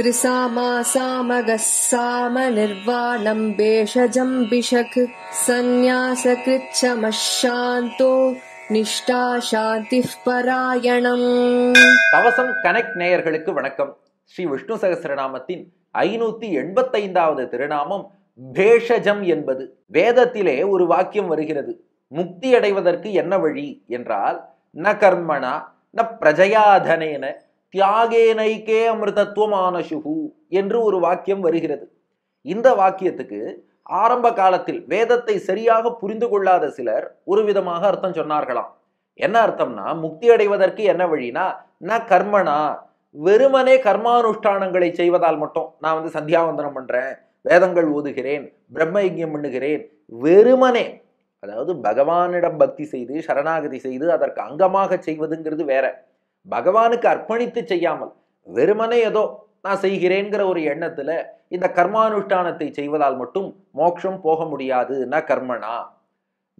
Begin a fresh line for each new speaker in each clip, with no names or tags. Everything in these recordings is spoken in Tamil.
त्रिसामा सामगः साम निर्वाणम् भेषजम् बिषक् सन्न्यासकृच्छमः शान्तो निष्ठा शान्तिः परायणम्
கவசம் கனெக்ட் நேயர்களுக்கு வணக்கம் ஸ்ரீ விஷ்ணு சகஸ்ரநாமத்தின் ஐநூத்தி எண்பத்தைந்தாவது திருநாமம் பேஷஜம் என்பது வேதத்திலே ஒரு வாக்கியம் வருகிறது முக்தி அடைவதற்கு என்ன வழி என்றால் ந கர்மணா ந பிரஜயாதனேன தியாகேனைக்கே அமிர்தத்துவமானசுகு என்று ஒரு வாக்கியம் வருகிறது. இந்த வாக்கியத்துக்கு ஆரம்ப காலத்தில் வேதத்தை சரியாக புரிந்து கொள்ளாத சிலர் ஒரு விதமாக அர்த்தம் சொன்னார்களாம். என்ன அர்த்தம்னா முக்தி அடைவதற்கு என்ன வழினா ந கர்மனா வெறுமனே கர்மானுஷ்டானங்களை செய்வதால் மட்டும். நான் வந்து சந்தியாவந்தனம் பண்றேன் வேதங்கள் ஓதுகிறேன் பிரம்ம யஜ்யம் பண்ணுகிறேன் வெறுமனே. அதாவது பகவானிடம் பக்தி செய்து சரணாகதி செய்து அதற்கு அங்கமாக செய்வதுங்கிறது வேற. பகவானுக்கு அர்ப்பணித்து செய்யாமல் வெறுமனே ஏதோ நான் செய்கிறேங்கிற ஒரு எண்ணத்துல இந்த கர்மானுஷ்டானத்தை செய்வதால் மட்டும் மோட்சம் போக முடியாது. ந கர்மனா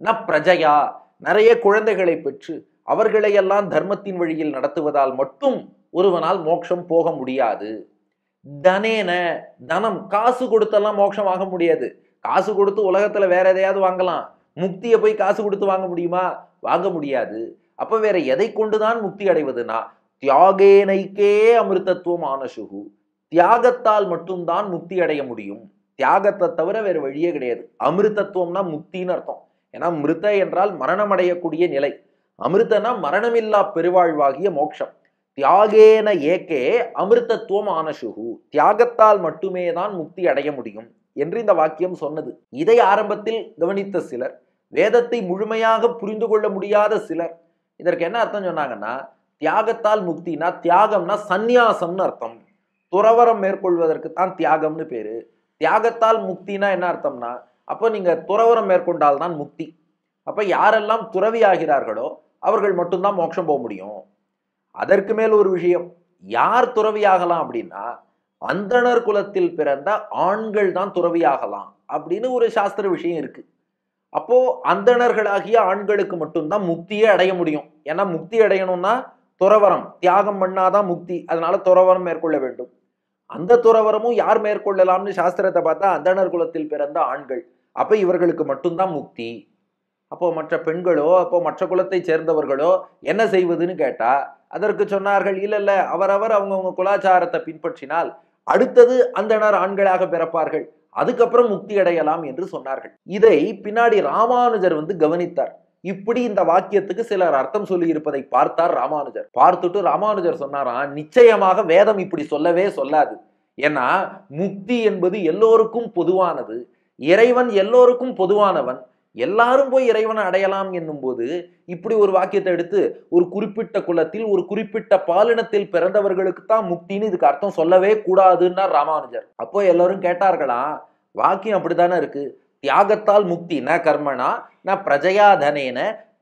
ந பிரஜையா. நிறைய குழந்தைகளை பெற்று அவர்களையெல்லாம் தர்மத்தின் வழியில் நடத்துவதால் மட்டும் ஒருவனால் மோட்சம் போக முடியாது. தனேன தனம். காசு கொடுத்தெல்லாம் மோட்சம் வாங்க முடியாது. காசு கொடுத்து உலகத்துல வேற எதையாவது வாங்கலாம். முக்தியை போய் காசு கொடுத்து வாங்க முடியுமா? வாங்க முடியாது. அப்ப வேற எதை கொண்டுதான் முக்தி அடைவதுனா தியாகேனைக்கே அமிர்தத்துவம் ஆனசுகு தியாகத்தால் மட்டும்தான் முக்தி அடைய முடியும். தியாகத்தை தவிர வேறு வழியே கிடையாது. அமிர்தத்துவம்னா முக்தின்னு அர்த்தம். ஏன்னா மிருத என்றால் மரணம் அடையக்கூடிய நிலை. அமிர்தனா மரணமில்லா பெருவாழ்வாகிய மோட்சம் தியாகேன ஏக்கே அமிர்தத்துவம் ஆனசுகு தியாகத்தால் மட்டுமே தான் முக்தி அடைய முடியும் என்று இந்த வாக்கியம் சொன்னது. இதை ஆரம்பத்தில் கவனித்த சிலர் வேதத்தை முழுமையாக புரிந்து கொள்ள முடியாத சிலர் இதற்கு என்ன அர்த்தம் சொன்னாங்கன்னா தியாகத்தால் முக்தினா தியாகம்னா சந்நியாசம்னு அர்த்தம். துறவரம் மேற்கொள்வதற்கு தான் தியாகம்னு பேர். தியாகத்தால் முக்தினா என்ன அர்த்தம்னா அப்போ நீங்கள் துறவரம் மேற்கொண்டால் தான் முக்தி. அப்போ யாரெல்லாம் துறவி ஆகிறார்களோ அவர்கள் மட்டும்தான் மோட்சம் போக முடியும். அதற்கு மேல் ஒரு விஷயம் யார் துறவியாகலாம் அப்படின்னா அந்தணர் குலத்தில் பிறந்த ஆண்கள் தான் துறவியாகலாம் அப்படின்னு ஒரு சாஸ்திர விஷயம் இருக்கு. அப்போ அந்தணர்களாகிய ஆண்களுக்கு மட்டும்தான் முக்தியே அடைய முடியும். ஏன்னா முக்தி அடையணும்னா துறவரம். தியாகம் பண்ணாதான் முக்தி. அதனால துறவரம் மேற்கொள்ள வேண்டும். அந்த துறவரமும் யார் மேற்கொள்ளலாம்னு சாஸ்திரத்தை பார்த்தா அந்தணர் குலத்தில் பிறந்த ஆண்கள். அப்ப இவர்களுக்கு மட்டும்தான் முக்தி. அப்போ மற்ற பெண்களோ அப்போ மற்ற குலத்தை சேர்ந்தவர்களோ என்ன செய்வதுன்னு கேட்டா அதற்கு சொன்னார்கள் இல்லை இல்லை அவரவர் அவங்கவுங்க குலாச்சாரத்தை பின்பற்றினால் அடுத்தது அந்தணர் ஆண்களாக பிறப்பார்கள். அதுக்கப்புறம் முக்தி அடையலாம் என்று சொன்னார்கள். இதை பின்னாடி ராமானுஜர் வந்து கவனித்தார். இப்படி இந்த வாக்கியத்துக்கு சிலர் அர்த்தம் சொல்லி இருப்பதை பார்த்தார் ராமானுஜர். பார்த்துட்டு ராமானுஜர் சொன்னாராம் நிச்சயமாக வேதம் இப்படி சொல்லவே சொல்லாது. ஏன்னா முக்தி என்பது எல்லோருக்கும் பொதுவானது. இறைவன் எல்லோருக்கும் பொதுவானவன். எல்லாரும் போய் இறைவனை அடையலாம் என்னும் போது இப்படி ஒரு வாக்கியத்தை எடுத்து ஒரு குறிப்பிட்ட குலத்தில் ஒரு குறிப்பிட்ட பாலினத்தில் பிறந்தவர்களுக்கு தான் முக்தின்னு இதுக்கு அர்த்தம் சொல்லவே கூடாதுன்னா ராமானுஜர். அப்போ எல்லாரும் கேட்டார்களாம் வாக்கியம் அப்படித்தானே இருக்கு? தியாகத்தால் முக்தி ந கர்மனா ந பிரஜயாதனேன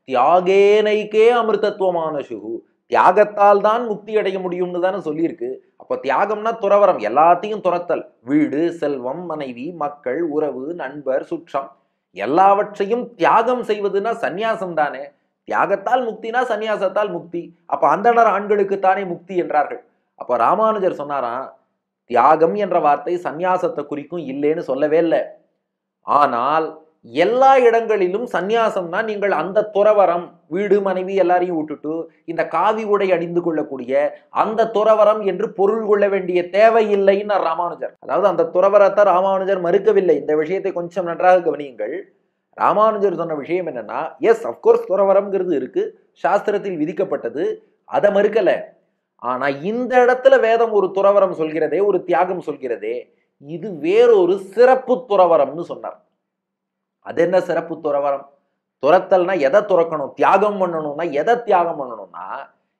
தியாகேனைக்கே அமிர்தத்துவமான சுகு தியாகத்தால் தான் முக்தி அடைய முடியும்னு தானே சொல்லியிருக்கு. அப்போ தியாகம்னா துறவரம் எல்லாத்தையும் துரத்தல் வீடு செல்வம் மனைவி மக்கள் உறவு நண்பர் சுற்றம். எல்லாவற்றையும் தியாகம் செய்வதுன்னா சந்நியாசம் தானே? தியாகத்தால் முக்தினா சந்நியாசத்தால் முக்தி. அப்ப அந்தனர் ஆண்களுக்கு தானே முக்தி என்றார்கள். அப்போ ராமானுஜர் சொன்னாராம் தியாகம் என்ற வார்த்தை சந்நியாசத்தை குறிக்கும் இல்லைன்னு சொல்லவே இல்லை. ஆனால் எல்லா இடங்களிலும் சந்நியாசம்னா நீங்கள் அந்த துறவரம் வீடு மனைவி எல்லாரையும் விட்டுட்டு இந்த காவி உடை அணிந்து கொள்ளக்கூடிய அந்த துறவரம் என்று பொருள் கொள்ள வேண்டிய தேவையில்லைன்னு ராமானுஜர். அதாவது அந்த துறவரத்தை ராமானுஜர் மறுக்கவில்லை. இந்த விஷயத்தை கொஞ்சம் நன்றாக கவனியுங்கள். ராமானுஜர் சொன்ன விஷயம் என்னன்னா எஸ் அப்கோர்ஸ் துறவரம்ங்கிறது இருக்கு. சாஸ்திரத்தில் விதிக்கப்பட்டது. அதை மறுக்கல. ஆனா இந்த இடத்துல வேதம் ஒரு துறவரம் சொல்கிறதே ஒரு தியாகம் சொல்கிறதே இது வேறொரு சிறப்பு துறவரம்னு சொன்னார். அது என்ன சிறப்பு துறவரம் துரத்தல்னா எதை துறக்கணும்? தியாகம் பண்ணணும்னா எதை தியாகம் பண்ணணும்னா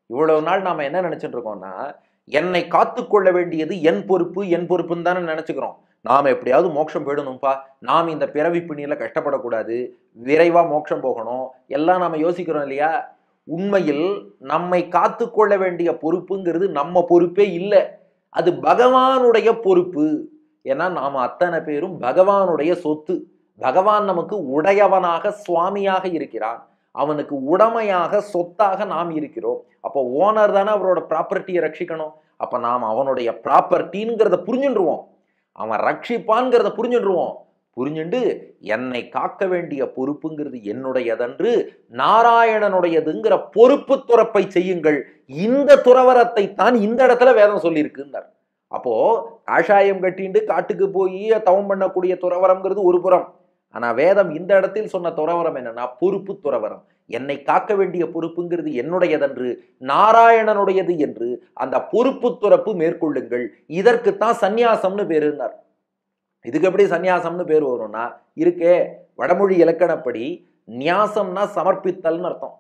இவ்வளவு நாள் நாம என்ன நினைச்சிட்டு இருக்கோம்னா என்னை காத்து கொள்ள வேண்டியது என் பொறுப்பு என் பொறுப்புன்னு தானே நினைச்சுக்கிறோம். நாம் எப்படியாவது மோட்சம் போயிடணும்ப்பா நாம் இந்த பிறவி பிணியில கஷ்டப்படக்கூடாது. விரைவா மோட்சம் போகணும். எல்லாம் நாம யோசிக்கிறோம் இல்லையா? உண்மையில் நம்மை காத்து கொள்ள வேண்டிய பொறுப்புங்கிறது நம்ம பொறுப்பே இல்லை. அது பகவானுடைய பொறுப்பு. ஏன்னா நாம அத்தனை பேரும் பகவானுடைய சொத்து. பகவான் நமக்கு உடையவனாக சுவாமியாக இருக்கிறான். அவனுக்கு உடமையாக சொத்தாக நாம் இருக்கிறோம். அப்போ ஓனர் தானே அவரோட ப்ராப்பர்ட்டியை ரட்சிக்கணும். அப்போ நாம் அவனுடைய ப்ராப்பர்ட்டிங்கிறத புரிஞ்சுருவோம் அவன் ரட்சிப்பான்கிறத புரிஞ்சுருவோம் புரிஞ்சுண்டு என்னை காக்க வேண்டிய பொறுப்புங்கிறது என்னுடையதன்று நாராயணனுடையதுங்கிற பொறுப்பு துறப்பை செய்யுங்கள். இந்த துறவரத்தை தான் இந்த இடத்துல வேதம் சொல்லியிருக்குன்னார் அப்போ காஷாயம் கட்டிண்டு காட்டுக்கு போய் தவம் பண்ணக்கூடிய துறவரம்ங்கிறது ஒரு புறம். ஆனால் வேதம் இந்த இடத்தில் சொன்ன துறவரம் என்னன்னா பொறுப்பு துறவரம். என்னை காக்க வேண்டிய பொறுப்புங்கிறது என்னுடையதன்று நாராயணனுடையது என்று அந்த பொறுப்பு துறப்பு மேற்கொள்ளுங்கள். இதற்குத்தான் சந்நியாசம்னு பேருனார் இதுக்கு எப்படி சந்நியாசம்னு பேர் வரும்னா இருக்கே வடமொழி இலக்கணப்படி நியாசம்னா சமர்ப்பித்தல்னு அர்த்தம்.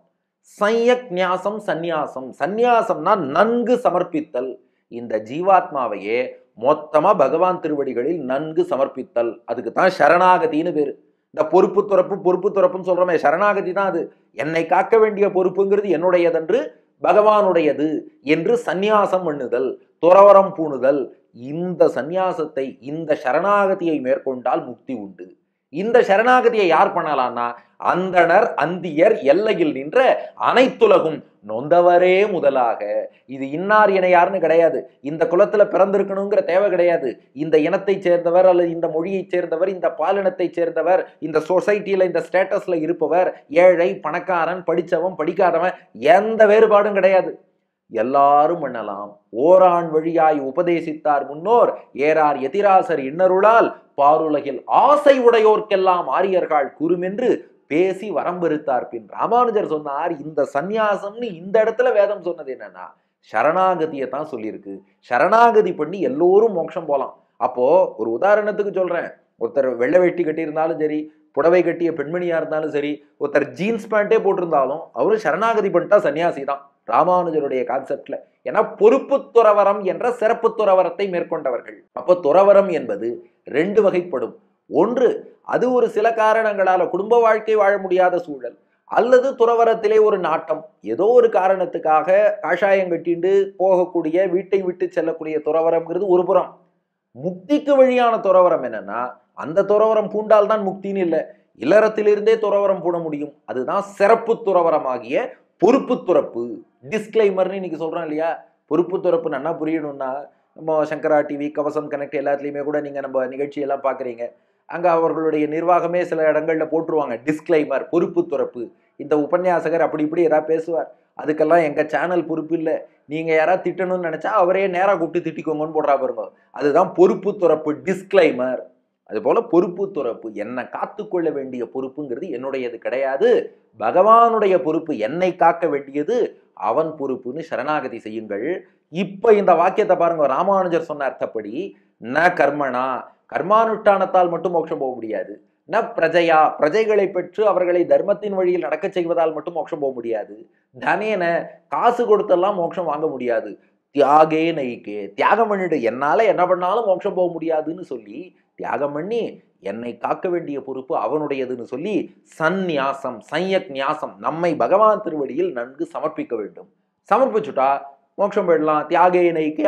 சையக் நியாசம் சந்நியாசம். சந்நியாசம்னா நன்கு சமர்ப்பித்தல். இந்த ஜீவாத்மாவையே மொத்தமாக பகவான் திருவடிகளில் நன்கு சமர்ப்பித்தல். அதுக்கு தான் சரணாகதின்னு பேர். இந்த பொறுப்பு துறப்பு பொறுப்பு துறப்புன்னு சொல்கிறோமே சரணாகதி தான் அது. என்னை காக்க வேண்டிய பொறுப்புங்கிறது என்னுடையதென்று பகவானுடையது என்று சந்நியாசம் பண்ணுதல் துறவரம் பூணுதல் இந்த சந்நியாசத்தை இந்த சரணாகதியை மேற்கொண்டால் முக்தி உண்டு. இந்த சரணாகதியை யார் பண்ணலாம்னா அந்தணர் அந்தியர் எல்லையில் நின்ற அனைத்துலகும் நொந்தவரே முதலாக. இது இன்னார் இன யாருன்னு கிடையாது. இந்த குலத்துல பிறந்திருக்கணுங்கிற தேவை கிடையாது. இந்த இனத்தை சேர்ந்தவர் அல்லது இந்த மொழியைச் சேர்ந்தவர் இந்த பாலினத்தை சேர்ந்தவர் இந்த சொசைட்டியில இந்த ஸ்டேட்டஸ்ல இருப்பவர் ஏழை பணக்காரன் படித்தவன் படிக்காதவன் எந்த வேறுபாடும் கிடையாது. எல்லாரும் பண்ணலாம். ஓரான் வழியாய் உபதேசித்தார் முன்னோர் ஏறார் எதிராசர் இன்னருளால் பாருலகில் ஆசை உடையோர்க்கெல்லாம் ஆரியர்கள் குறுமென்று பேசி வரம்பெருத்தார் பின். ராமானுஜர் சொன்னார் இந்த சந்நியாசம்னு இந்த இடத்துல வேதம் சொன்னது என்னன்னா சரணாகதியை தான் சொல்லியிருக்கு. சரணாகதி பண்ணி எல்லோரும் மோட்சம் போகலாம் அப்போ ஒரு உதாரணத்துக்கு சொல்றேன். ஒருத்தர் வெள்ளை வெட்டி கட்டியிருந்தாலும் சரி புடவை கட்டிய பெண்மணியா இருந்தாலும் சரி ஒருத்தர் ஜீன்ஸ் பேண்ட்டே போட்டிருந்தாலும் அவரும் சரணாகதி பண்ணிட்டா சன்னியாசி தான் ராமானுஜருடைய கான்செப்ட்ல ஏன்னா பொறுப்பு துறவரம் என்ற சிறப்பு துறவரத்தை மேற்கொண்டவர்கள். அப்போ துறவரம் என்பது ரெண்டு வகைப்படும். ஒன்று அது ஒரு சில காரணங்களால குடும்ப வாழ்க்கை வாழ முடியாத சூழல் அல்லது துறவரத்திலே ஒரு நாட்டம். ஏதோ ஒரு காரணத்துக்காக காஷாயம் கட்டிண்டு போகக்கூடிய வீட்டை விட்டு செல்லக்கூடிய துறவரம்ங்கிறது ஒரு புறம். முக்திக்கு வழியான துறவரம் என்னன்னா அந்த துறவரம் பூண்டால் தான் முக்தின்னு இல்லை. இல்லறத்திலிருந்தே துறவரம் பூண முடியும். அதுதான் சிறப்பு துறவரமாகிய பொறுப்பு துறப்பு. டிஸ்கிளைமர்னு இன்னைக்கு சொல்கிறோம் இல்லையா? பொறுப்பு துறப்பு நல்லா புரியணும்னா நம்ம சங்கரா டிவி கவசம் கனெக்ட் எல்லாத்துலேயுமே கூட நீங்கள் நம்ம நிகழ்ச்சியெல்லாம் பார்க்குறீங்க அங்கே அவர்களுடைய நிர்வாகமே சில இடங்களில் போட்டுருவாங்க. டிஸ்கிளைமர் பொறுப்பு துறப்பு. இந்த உபன்யாசகர் அப்படி இப்படி ஏதாவது பேசுவார். அதுக்கெல்லாம் எங்கள் சேனல் பொறுப்பு இல்லை. நீங்கள் யாராவது திட்டணும்னு நினச்சா அவரே நேராக கூப்பிட்டு திட்டிக்கோங்கன்னு போடுறா பாருங்க. அதுதான் பொறுப்பு துறப்பு டிஸ்கிளைமர் அதுபோல் பொறுப்பு துறப்பு. என்னை காத்துக்கொள்ள வேண்டிய பொறுப்புங்கிறது என்னுடையது கிடையாது. பகவானுடைய பொறுப்பு என்னை காக்க வேண்டியது அவன் பொறுப்புன்னு சரணாகதி செய்யுங்கள். இப்போ இந்த வாக்கியத்தை பாருங்க ராமானுஜர் சொன்ன அர்த்தப்படி ந கர்மனா கர்மானுஷ்டானத்தால் மட்டும் மோட்சம் போக முடியாது. ந பிரஜையா பிரஜைகளை பெற்று அவர்களை தர்மத்தின் வழியில் நடக்க செய்வதால் மட்டும் மோட்சம் போக முடியாது. தனேன காசு கொடுத்தெல்லாம் மோட்சம் வாங்க முடியாது. தியாகே நைக்கே தியாகம் பண்ணிட்டு என்னால் என்ன பண்ணாலும் மோட்சம் போக முடியாதுன்னு சொல்லி தியாகம் பண்ணி என்னை காக்க வேண்டிய பொறுப்பு அவனுடையதுன்னு சொல்லி சந்நியாசம் சையக் நியாசம் நம்மை பகவான் திருவடியில் நன்கு சமர்ப்பிக்க வேண்டும். சமர்ப்பிச்சுட்டா மோட்சம் பெறலாம். தியாகே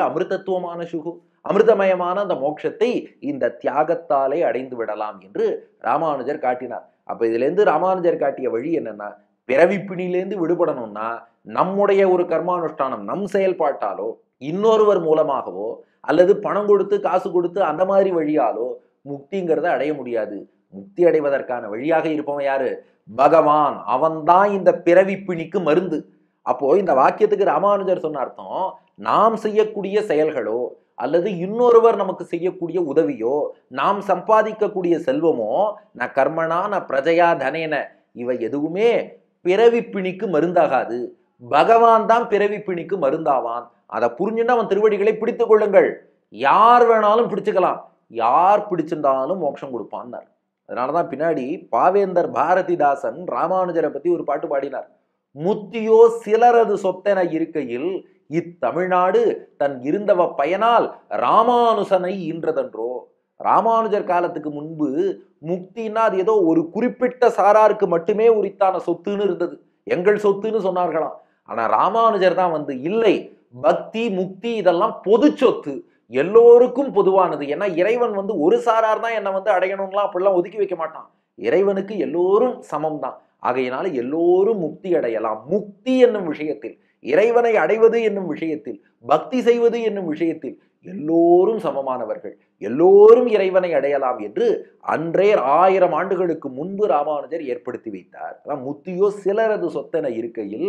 அமிர்தத்துவமான சுகு அமிர்தமயமான அந்த மோட்சத்தை இந்த தியாகத்தாலே அடைந்து விடலாம் என்று ராமானுஜர் காட்டினார். அப்போ இதுலேருந்து ராமானுஜர் காட்டிய வழி என்னன்னா பிறவிப்பிணிலேருந்து விடுபடணும்னா நம்முடைய ஒரு கர்மானுஷ்டானம் நம் செயல்பாட்டாலோ இன்னொருவர் மூலமாகவோ அல்லது பணம் கொடுத்து காசு கொடுத்து அந்த மாதிரி வழியாலோ முக்திங்கிறத அடைய முடியாது. முக்தி அடைவதற்கான வழியாக இருப்பவன் யாரு? பகவான். அவன்தான் இந்த பிறவி பிணிக்கு மருந்து. அப்போ இந்த வாக்கியத்துக்கு ராமானுஜர் சொன்ன அர்த்தம் நாம் செய்யக்கூடிய செயல்களோ அல்லது இன்னொருவர் நமக்கு செய்யக்கூடிய உதவியோ நாம் சம்பாதிக்கக்கூடிய செல்வமோ ந கர்மனா ந பிரஜையா தனேன இவை எதுவுமே பிறவி பிணிக்கு மருந்தாகாது. பகவான் தான் பிறவி பிணிக்கு மருந்தாவான். அதை புரிஞ்சுன்னா அவன் திருவடிகளை பிடித்துக் கொள்ளுங்கள். யார் வேணாலும் பிடிச்சுக்கலாம். யார் பிடிச்சிருந்தாலும் மோட்சம் கொடுப்பான்னார். அதனாலதான் பின்னாடி பாவேந்தர் பாரதிதாசன் ராமானுஜரை பற்றி ஒரு பாட்டு பாடினார். முத்தியோ சிலரது சொத்தென இருக்கையில் இத்தமிழ்நாடு தன் இருந்தவ பயனால் ராமானுசனை ஈன்றதன்றோ. ராமானுஜர் காலத்துக்கு முன்பு முக்தின்னா அது ஏதோ ஒரு குறிப்பிட்ட சாராருக்கு மட்டுமே உரித்தான சொத்துன்னு இருந்தது. எங்கள் சொத்துன்னு சொன்னார்களாம். ஆனா ராமானுஜர் தான் வந்து இல்லை பக்தி முக்தி இதெல்லாம் பொது சொத்து. எல்லோருக்கும் பொதுவானது. ஏன்னா இறைவன் வந்து ஒரு சாரார் தான் என்னை வந்து அடையணும்லாம் அப்படிலாம் ஒதுக்கி வைக்க மாட்டான். இறைவனுக்கு எல்லோரும் சமம் தான் ஆகையினால எல்லோரும் முக்தி அடையலாம். முக்தி என்னும் விஷயத்தில் இறைவனை அடைவது என்னும் விஷயத்தில் பக்தி செய்வது என்னும் விஷயத்தில் எல்லோரும் சமமானவர்கள். எல்லோரும் இறைவனை அடையலாம் என்று அன்றே ஆயிரம் ஆண்டுகளுக்கு முன்பு ராமானுஜர் ஏற்படுத்தி வைத்தார். அதான் முத்தியோ சிலரது சொத்தென இருக்கையில்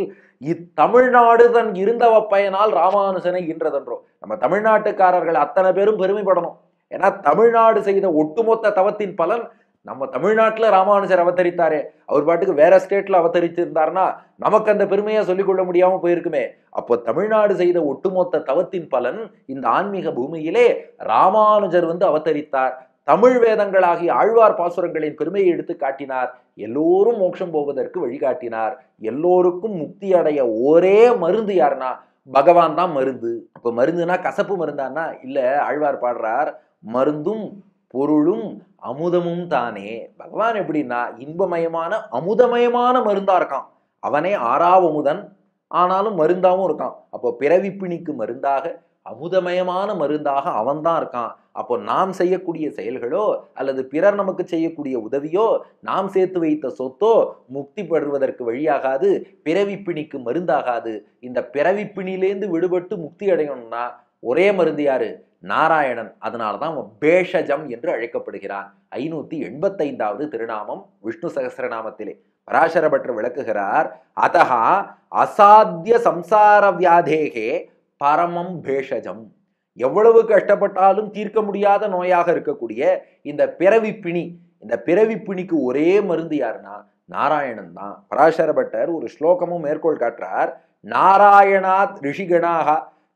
இத்தமிழ்நாடு தன் இருந்தவ பயனால் ராமானுஜனை ஈன்றதன்றோ. நம்ம தமிழ்நாட்டுக்காரர்கள் அத்தனை பேரும் பெருமைப்படணும். ஏன்னா தமிழ்நாடு செய்த ஒட்டுமொத்த தவத்தின் பலன் நம்ம தமிழ்நாட்டில் ராமானுஜர் அவதரித்தாரே. அவர் பாட்டுக்கு வேற ஸ்டேட்டில் அவதரிச்சிருந்தாருன்னா நமக்கு அந்த பெருமையை சொல்லிக்கொள்ள முடியாமல் போயிருக்குமே. அப்போ தமிழ்நாடு செய்த ஒட்டுமொத்த தவத்தின் பலன் இந்த ஆன்மீக பூமியிலே ராமானுஜர் வந்து அவதரித்தார். தமிழ் வேதங்களாகிய ஆழ்வார் பாசுரங்களின் பெருமையை எடுத்து காட்டினார். எல்லோரும் மோட்சம் போவதற்கு வழிகாட்டினார். எல்லோருக்கும் முக்தி அடைய ஒரே மருந்து யாருன்னா பகவான் தான் மருந்து. அப்போ மருந்துனா கசப்பு மருந்தானா இல்லை ஆழ்வார் பாடுறார் மருந்தும் பொருளும் அமுதமும் தானே. பகவான் எப்படின்னா இன்பமயமான அமுதமயமான மருந்தா இருக்கான். அவனே ஆறாவமுதன் ஆனாலும் மருந்தாவும் இருக்கான். அப்போ பிறவிப்பிணிக்கு மருந்தாக அமுதமயமான மருந்தாக அவன்தான் இருக்கான். அப்போ நாம் செய்யக்கூடிய செயல்களோ அல்லது பிறர் நமக்கு செய்யக்கூடிய உதவியோ நாம் சேர்த்து வைத்த சொத்தோ முக்தி பெறுவதற்கு வழியாகாது பிறவிப்பிணிக்கு மருந்தாகாது. இந்த பிறவி விடுபட்டு முக்தி அடையணும்னா ஒரே மருந்து யாரு? நாராயணன். அதனால தான் அவன் பேஷஜம் என்று அழைக்கப்படுகிறான். ஐநூத்தி எண்பத்தைந்தாவது திருநாமம் விஷ்ணு சகசிரநாமத்திலே பராசர பட்டர் விளக்குகிறார். அதஹா அசாத்திய சம்சார வியாதேகே பரமம் பேஷஜம். எவ்வளவு கஷ்டப்பட்டாலும் தீர்க்க முடியாத நோயாக இருக்கக்கூடிய இந்த பிறவி பிணி இந்த பிறவி பிணிக்கு ஒரே மருந்து யாருன்னா? நாராயணன் தான். பராசர பட்டர் ஒரு ஸ்லோகமும் மேற்கோள் காட்டுறார். நாராயணாத் ரிஷிகணாக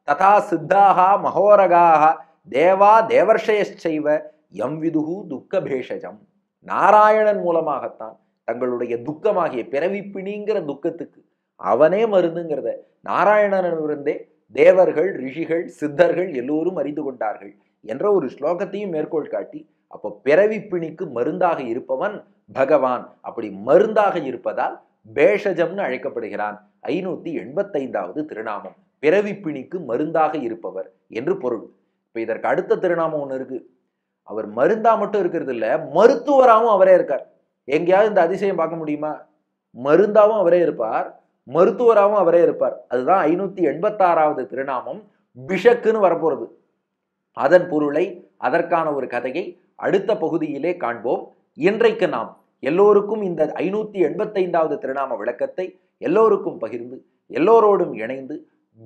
ததா சித்தாக மகோரகாக தேவா தேவர்ஷயச்சைவ எம் விதுகு துக்க பேஷஜம் நாராயணன் மூலமாகத்தான் தங்களுடைய துக்கமாகிய பிறவிப்பிணிங்கிற துக்கத்துக்கு அவனே மருந்துங்கிறத நாராயணனிருந்தே தேவர்கள் ரிஷிகள் சித்தர்கள் எல்லோரும் அறிந்து கொண்டார்கள் என்ற ஒரு ஸ்லோகத்தையும் மேற்கோள் காட்டி அப்போ பிறவி பிணிக்கு மருந்தாக இருப்பவன் பகவான். அப்படி மருந்தாக இருப்பதால் பேஷஜம்னு அழைக்கப்படுகிறான். ஐநூத்தி எண்பத்தைந்தாவது திருநாமம். பிறவி பிணிக்கு மருந்தாக இருப்பவர் என்று பொருள். இப்போ இதற்கு அடுத்த திருநாமம் ஒன்று இருக்கு. அவர் மருந்தா மட்டும் இருக்கிறது இல்லை மருத்துவராகவும் அவரே இருக்கார். எங்கேயாவது இந்த அதிசயம் பார்க்க முடியுமா? மருந்தாவும் அவரே இருப்பார் மருத்துவராகவும் அவரே இருப்பார். அதுதான் ஐநூத்தி எண்பத்தாறாவது திருநாமம் பிஷக்குன்னு வரப்போறது. அதன் பொருளை அதற்கான ஒரு கதையை அடுத்த பகுதியிலே காண்போம். இன்றைக்கு நாம் எல்லோருக்கும் இந்த ஐநூத்தி எண்பத்தைந்தாவது திருநாம விளக்கத்தை எல்லோருக்கும் பகிர்ந்து எல்லோரோடும் இணைந்து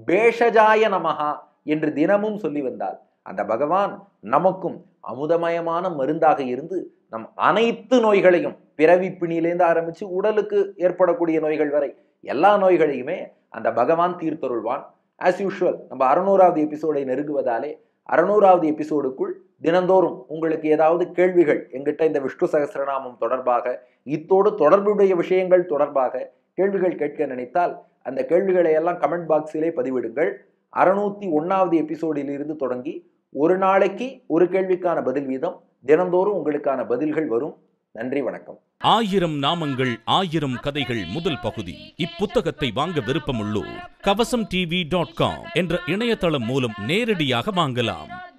பேஷஜாய நமகா என்று தினமும் சொல்லி வந்தால் அந்த பகவான் நமக்கும் அமுதமயமான மருந்தாக இருந்து நம் அனைத்து நோய்களையும் பிறவி பிணியிலேருந்து ஆரம்பித்து உடலுக்கு ஏற்படக்கூடிய நோய்கள் வரை எல்லா நோய்களையுமே அந்த பகவான் தீர்த்தருள்வான். ஆஸ் யூஷுவல் நம்ம அறுநூறாவது எபிசோடை நெருங்குவதாலே அறுநூறாவது எபிசோடுக்குள் தினந்தோறும் உங்களுக்கு ஏதாவது கேள்விகள் எங்கிட்ட இந்த விஷ்ணு சகசிரநாமம் தொடர்பாக இத்தோடு தொடர்புடைய விஷயங்கள் தொடர்பாக கேள்விகள் கேட்க நினைத்தால் அந்த கேள்விகளை எல்லாம் கமெண்ட் பாக்ஸிலே பதிவிடுங்கள். அறுநூத்தி ஒன்னாவது எபிசோடிலிருந்து தொடங்கி ஒரு நாளைக்கு ஒரு கேள்விக்கான பதில் வீதம் தினந்தோறும் உங்களுக்கான பதில்கள் வரும். நன்றி வணக்கம்.
ஆயிரம் நாமங்கள் ஆயிரம் கதைகள் முதல் பகுதி. இப்புத்தகத்தை வாங்க விருப்பமுள்ளோர் கவசம் டிவி டாட் காம் என்ற இணையதளம் மூலம் நேரடியாக வாங்கலாம்.